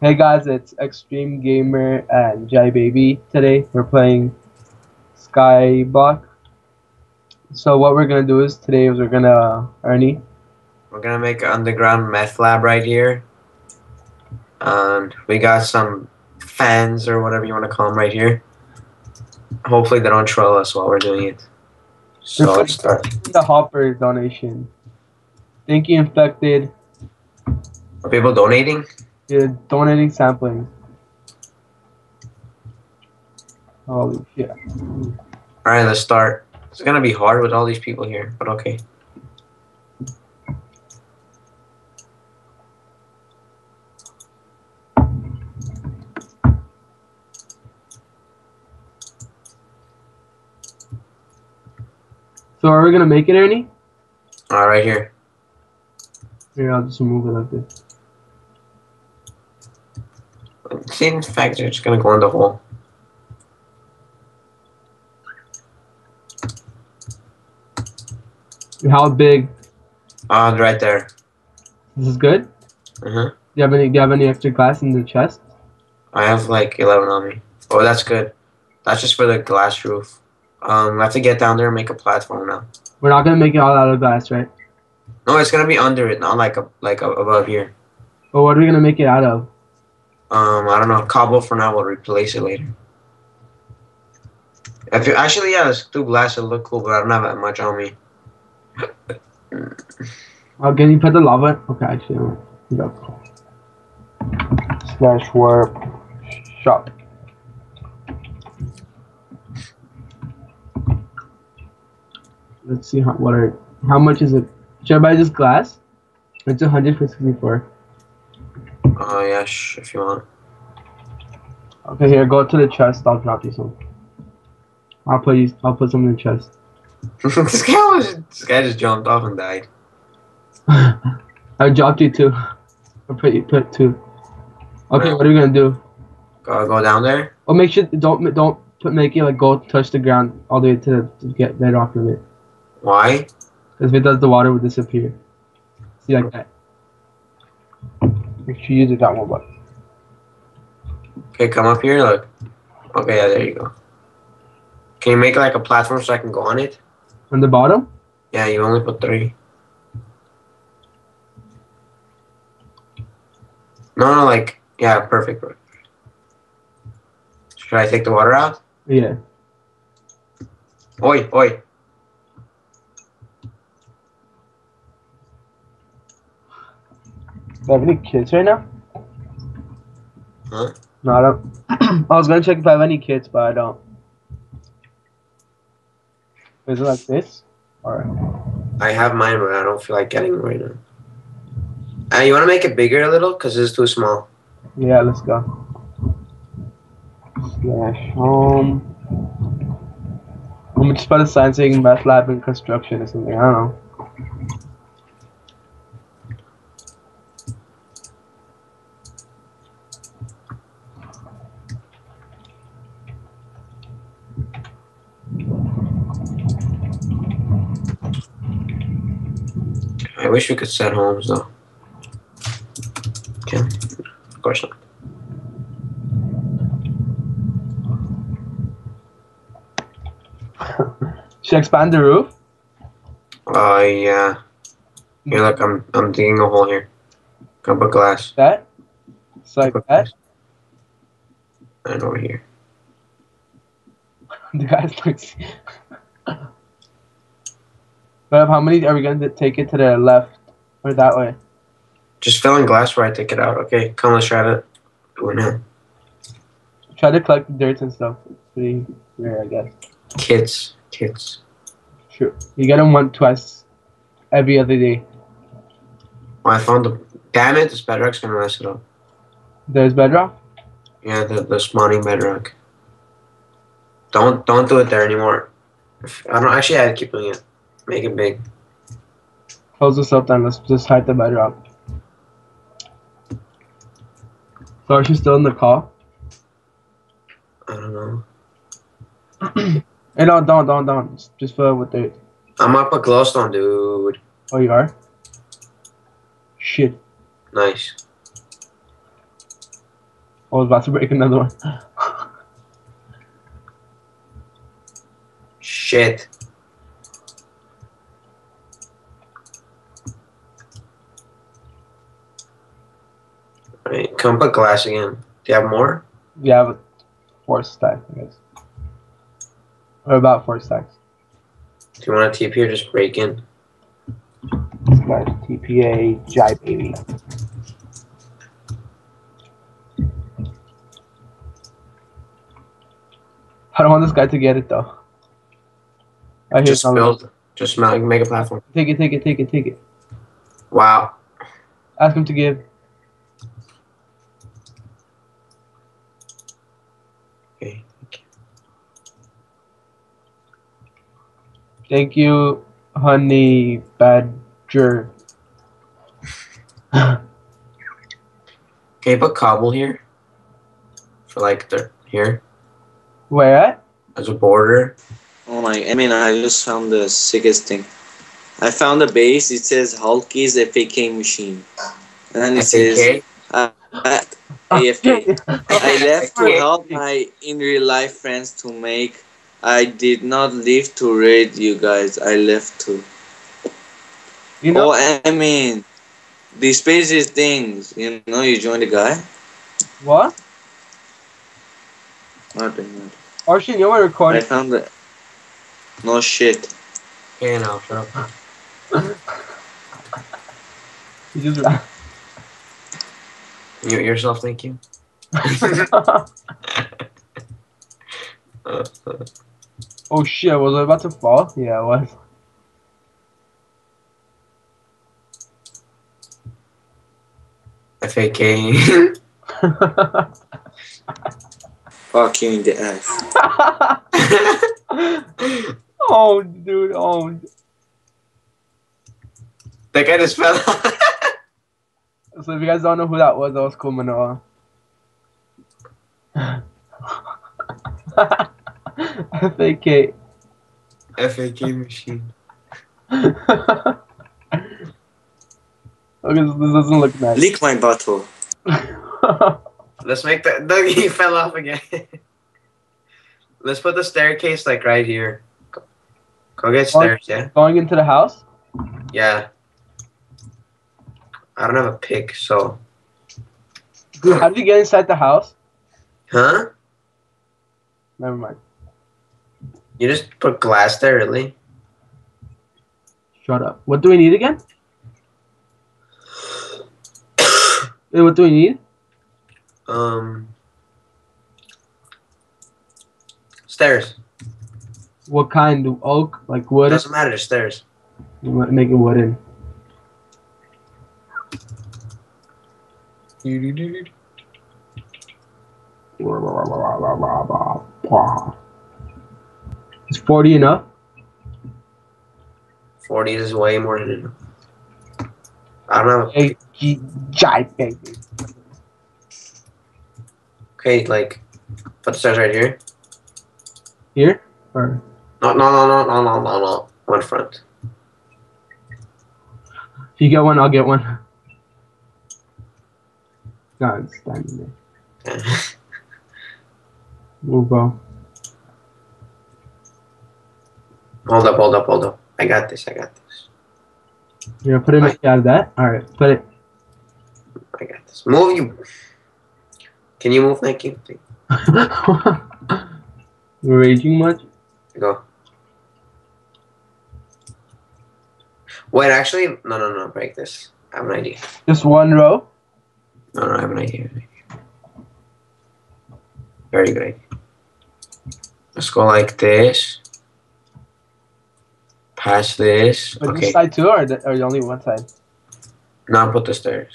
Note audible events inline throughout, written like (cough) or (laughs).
Hey guys, it's Extreme Gamer and Jai Baby. Today we're playing Skyblock. So what we're gonna do is today is we're gonna Ernie. We're gonna make an underground meth lab right here. And we got some fans or whatever you want to call them right here. Hopefully they don't troll us while we're doing it. So let's start. The Hopper donation. Thank you, infected. Are people donating? You're donating sapling. Holy shit. Alright, let's start. It's gonna be hard with all these people here, but okay. So are we gonna make it, Ernie? Alright, here. Here, I'll just remove it like this. See, in fact, they're just gonna go in the hole. How big? Uh, right there. This is good. Uh huh. Do you have any? Do you have any extra glass in the chest? I have like 11 on me. Oh, that's good. That's just for the glass roof. Um, I have to get down there and make a platform now. We're not gonna make it all out of glass, right? No, it's gonna be under it, not like a, like a, above here. But what are we gonna make it out of? Um, I don't know. Cobble for now. We'll replace it later. If you actually, yeah, do glass. It'll look cool, but I don't have that much on me. Oh, can you put the lava? Okay, actually. Yep. Slash warp shop. Let's see how what are how much is it? Should I buy this glass? It's 164. Oh yeah, sh- if you want. Okay, here, go to the chest. I'll drop you some. I'll put you. I'll put some in the chest. (laughs) this guy was. This guy just jumped off and died. (laughs) I dropped you two. I put you put two. Okay, what are we gonna do? Go go down there. Oh, make sure don't don't put make it like go touch the ground all the way to, to get off of it. Why? Because if it does, the water will disappear. See like that. Make sure you use it that one, but Okay, come up here. Look. Okay, yeah, there you go. Can you make like a platform so I can go on it? on the bottom. Yeah, you only put three. No, no, like yeah, perfect, bro. Should I take the water out? Yeah. Oi, oi. Do I have any kits right now? Huh? No, I don't. I was gonna check if I have any kits, but I don't. Is it like this? Or I have mine, but I don't feel like getting it right now. Uh, you want to make it bigger a little? Because it's too small. yeah, let's go. Slash home. I'm just about to sign saying meth lab and construction or something. I don't know. I wish we could set homes, though. Okay. Of course not. (laughs) Should I expand the roof? Uh, yeah. Here, look, I'm, I'm digging a hole here. Gonna put glass. That? It's like that? glass. And over here. The guy's like. But how many are we going to take it to the left or that way? Just fill in glass where I take it out. Okay, come, let's try to do it now. Try to collect the dirt and stuff. It's pretty rare, I guess. Kits. Kits. Sure. You get them one twice every other day. Oh, I found the. Damn it, this bedrock's gonna mess it up. There's bedrock. Yeah, the, the spawning bedrock. Don't don't do it there anymore. If- I don't actually. I keep doing it. Make it big. Close this up then. Let's just hide the bedrock. So are she still in the call? I don't know. Hey, (clears throat) eh, no, don't, don't, don't. Just, fill it with dirt. I'm up a glowstone, dude. Oh, you are? Shit. Nice. Oh, I was about to break another one. (laughs) Shit. Alright, come put glass again. Do you have more? We have four stacks, I guess. Or about four stacks. Do you want a TP or just break in? Slash TPA Jai baby. I don't want this guy to get it though. I hear Just something. build. Just make a platform. Take it, take it, take it, take it. Wow. Ask him to give. Thank you, honey badger. okay, you put cobble here? For like the here Where at? as a border. Oh my! I mean, I just found the sickest thing. I found a base. It says Hulky's FAK machine, and then it says SDK? uh, AFK. (laughs) I left to help my in real life friends to make. I did not leave to raid you guys. I left to. You know, Oh, I mean, the spaces things. You know, you joined a guy. what? Nothing. Arshin, you were I recording. found the. No shit. Okay, now shut up. (laughs) You just. Mute yourself, thank you. Uh, (laughs) (laughs) oh shit, was I about to fall? Yeah, I was. FAK. (laughs) Fuck you in the ass. (laughs) oh, dude, oh. that guy just fell. (laughs) So if you guys don't know who that was, that was Cool Manoa. FAK. FAK machine. okay, this, this doesn't look nice. Lick my butthole. (laughs) Let's make the. No, he (laughs) fell off again. (laughs) Let's put the staircase like right here. Go, go get stairs, yeah? Going into the house? Yeah. I don't have a pick, so. Dude, how did you get inside the house? Huh? Never mind. You just put glass there, really? Shut up. What do we need again? Hey, what do we need? Um. Stairs. What kind? Of oak? Like wood? Doesn't matter, just stairs. Make it wooden. Is 40 enough? 40 is way more than enough. I don't a Hey, G- jive, baby. Okay, like, put the stairs right here. Here? Or No, no, no, no, no, no, no, no. One front. if you get one, I'll get one. God, it's standing there. We'll go. Hold up, hold up, hold up. I got this, I got this. You're gonna put it in out of that? Alright, put it. I got this. Move you. Can you move, Nike? (laughs) You're raging much? Go. Wait, actually, no, no, no. Break this. I have an idea. Just one row? No, no, I have an idea. Very good idea. Let's go like this. Pass this. But Okay. this side too, or, the, or only one side? Now put the stairs.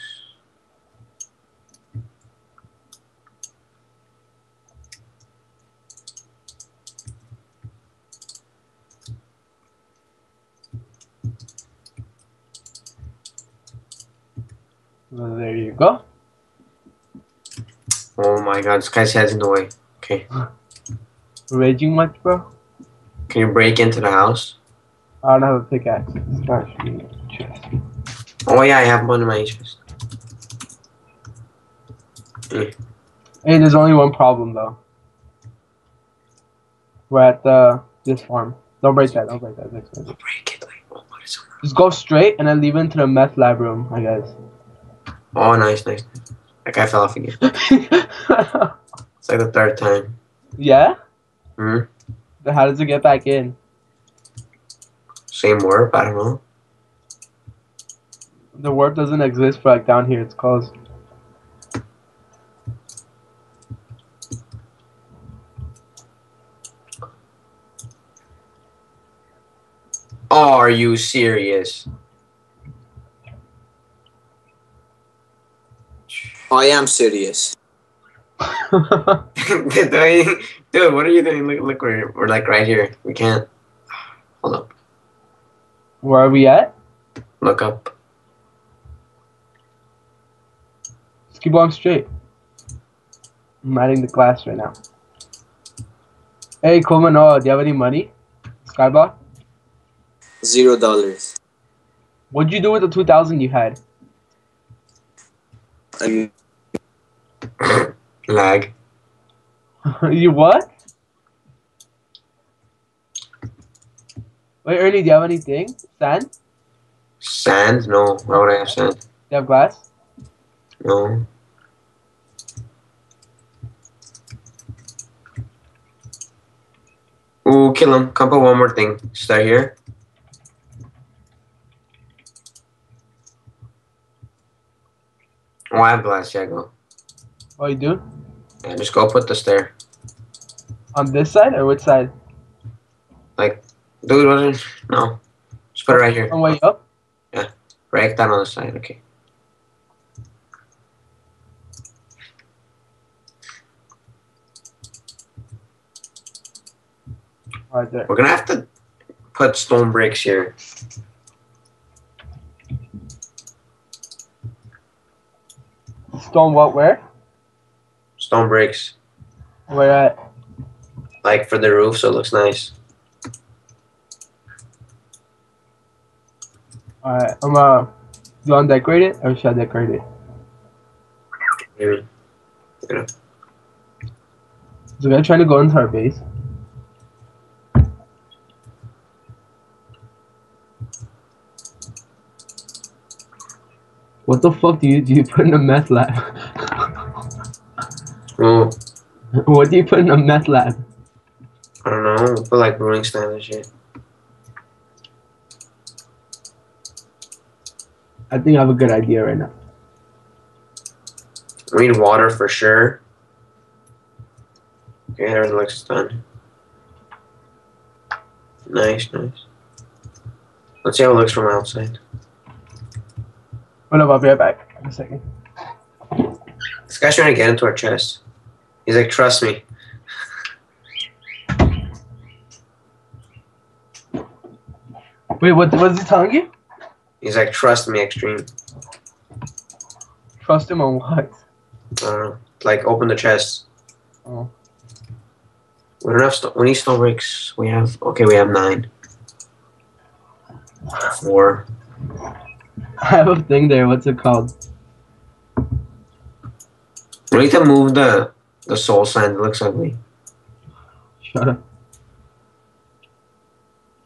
Well, there you go. Oh my god, this guy's head's in the way. Okay. Raging much, bro? Can you break into the house? I don't have a pickaxe. It's not shooting chest. Oh yeah, I have one in my chest. Eh. Hey, there's only one problem though. We're at the this farm. Don't break that. Don't break that. Expensive. Break it. Like, oh, what is it? Just go straight and then leave into the meth lab room, I guess. Oh, nice, nice. That guy fell off again. (laughs) It's like the third time. yeah. Hmm. How does it get back in? Same warp. I don't know. The warp doesn't exist for like down here. It's closed. Are you serious? I am serious. (laughs) Dude, dude, what are you doing? Look, look, we're, we're like right here. We can't. Hold up. Where are we at? Look up. Just keep going straight. I'm adding the glass right now. Hey, Kumano, oh, do you have any money? Skyblock? Zero dollars. What'd you do with the 2000 you had? And (laughs) Lag. (laughs) you what? Wait, Ernie, do you have anything? Sand? Sand? No. Why would I have sand? Do you have glass? No. Ooh, kill him. Come put one more thing. Start here. Oh, I have glass. Yeah, go. Oh, you do? Yeah, just go put this there. On this side or which side? Dude, what is No. Just put it right here. On way up? Right down on the side. Okay. Right there. We're gonna have to put stone bricks here. Stone what, where? Stone bricks. Where at? Like for the roof so it looks nice. Alright, I'm uh, you want to decorate it or should I decorate it? Maybe. Is the guy trying to go into our base? What the fuck do you do you put in a meth lab? (laughs) Oh, what do you put in a meth lab? I don't know. Put like brewing stand and shit. I think I have a good idea right now. We need water for sure. Okay, everything looks done. Nice, nice. Let's see how it looks from outside. Hold up, I'll be right back in a second. This guy's trying to get into our chest. He's like, trust me. Wait, what was he telling you? He's like, trust me, extreme. Trust him on what? I don't know. Like, open the chest. Oh. We don't have. St- we need stone bricks. We have. Okay, we have nine. Four. (laughs) I have a thing there, what's it called? We need to move the the soul sand. It looks ugly. Shut up.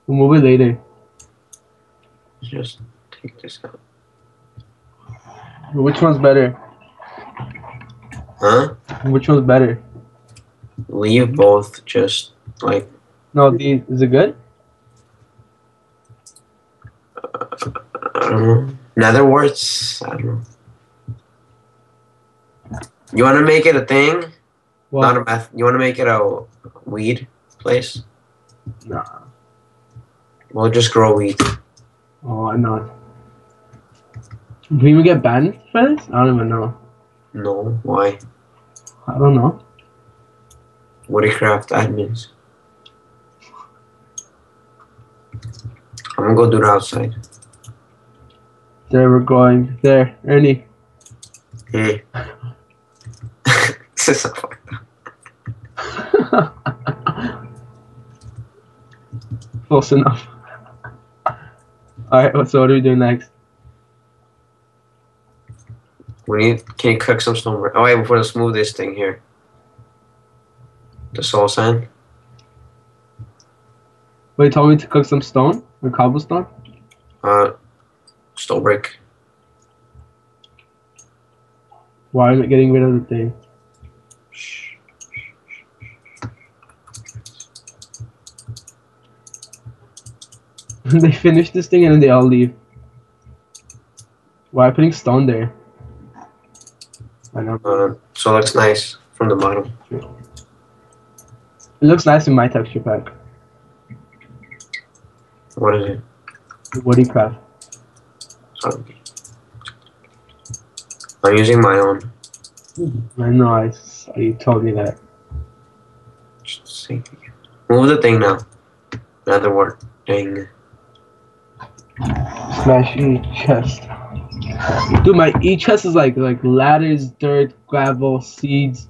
We'll move it later. Just Which one's better? Huh? Which one's better? Leave both. Just like No, these is it good? I don't know. I don't know. You want to make it a thing? Well, Not a meth. You want to make it a weed place? nah. We'll just grow weed. Oh, I'm not. Can we get banned for this? I don't even know. No. Why? I don't know. Woodycraft admins. I'm gonna go do it outside. There we're going. There, Ernie. Hey. (laughs) this is so fucked (laughs) up. Close enough. (laughs) Alright, so what are we doing next? We need. Can you cook some stone? Oh wait, before let's move this thing here. The soul sand. Wait, you told me to cook some stone or cobblestone? Uh, stone brick. Why is it getting rid of the thing? (laughs) they finish this thing and then they all leave. Why are putting stone there? I know. Uh, so it looks nice from the bottom. It looks nice in my texture pack. What is it? Woody craft. Sorry. I'm using my own. I know. I, you told me that. Just see. Move the thing now. Another word. Dang. Smash E chest. Dude, my E chest is like like ladders, dirt, gravel, seeds.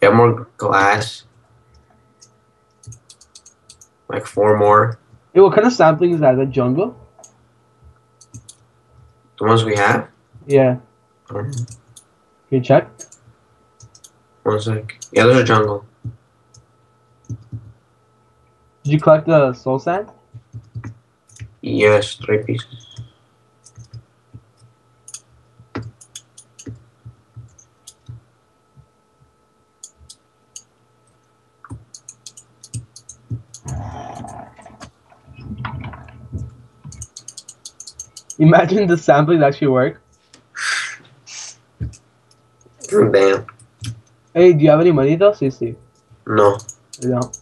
Get more glass. Like four more. Hey, what kind of sapling is that? The jungle? The ones we have. Yeah. Don't. Can you check? One sec. Yeah, there's a jungle. Did you collect the soul sand? Yes, three pieces. Imagine the sapling actually work. Damn. Hey, do you have any money though? Seriously. No. Don't.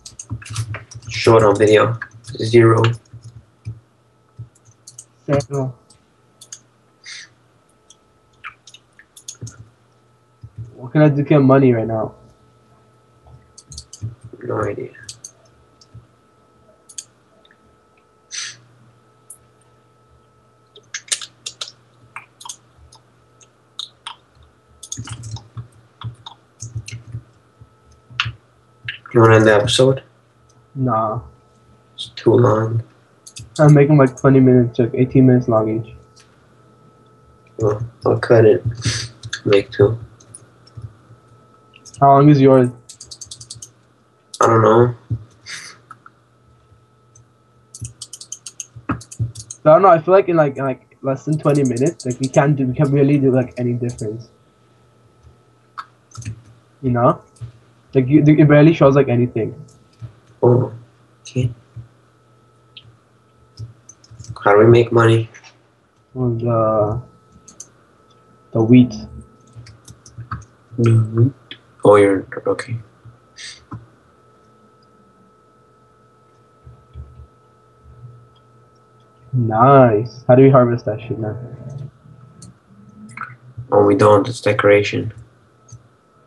Short on video. Zero. What can I do to get money right now? No idea. You want to end the episode? Nah. It's too long. I'm making like 20 minutes, like 18 minutes long each. Well, I'll cut it. Make two. How long is yours? I don't know. So I don't know. I feel like in like in like less than 20 minutes, like we can't do, we can't really do like any difference. You know, like you, it barely shows like anything. Oh, okay. How do we make money? On the the wheat. Oh, you're okay. Nice. How do we harvest that shit now? Oh, we don't. It's decoration.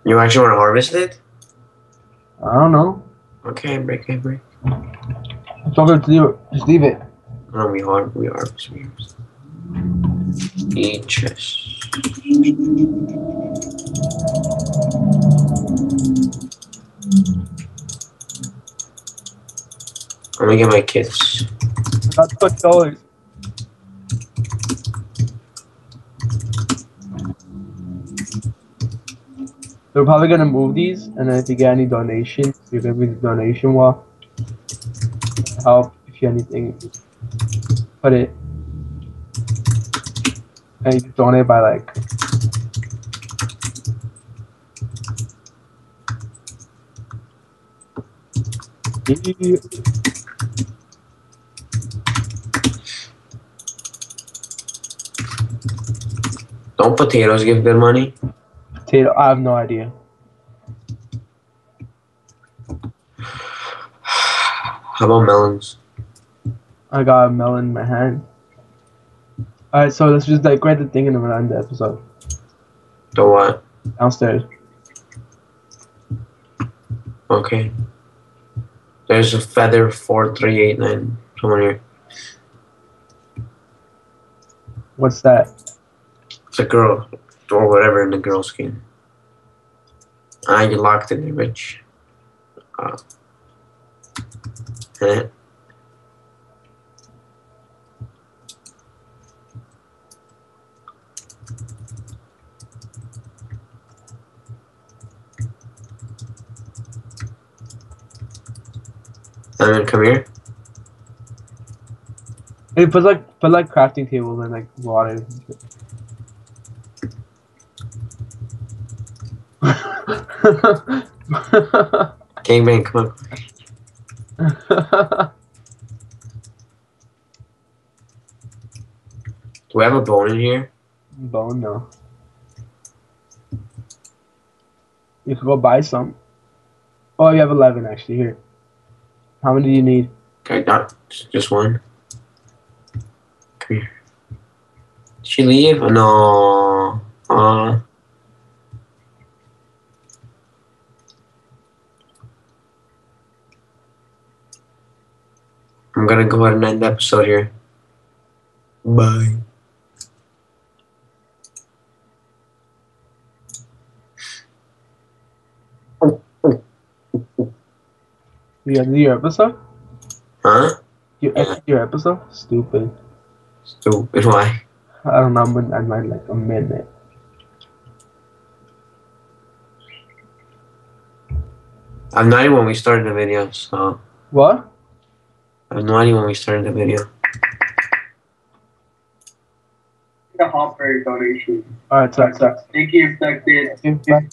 You actually want to harvest it? I don't know. Okay, break, okay, break. It's all good to do. Just leave it. No, we har we harvest. We harvest. Eat chest. I'm gonna get my kits. That's what dollars. We're probably gonna move these, and then if you get any donations, you're gonna be the donation wall. Help if you anything, put it, and you donate by like. Don't potatoes give good money? Potato. I have no idea. How about melons? I got a melon in my hand. Alright, so let's just decorate the thing and then we'll end the episode. The what? Downstairs. Okay. There's a feather four three eight nine. Someone here. What's that? It's a girl or whatever in the girl skin. Ah, you locked it, bitch. Uh, eh. Come here. Hey, put like put like crafting tables and like water. (laughs) Gangbang, come on. Do we have a bone in here? Bone no. You could go buy some. Oh, you have eleven actually. Here. How many do you need? Okay, not just one. Come here. Did she leave? No. Uh, I'm gonna go ahead and end the episode here. Bye. You end your episode? Huh? You end your episode? Stupid. Stupid. Why? I don't know. I'm in, I'm in like a minute. I'm no idea when we started the video, so What? I have no idea when we started the video. The Hopper donation. All right, so, so Thank you, Infected. Bye.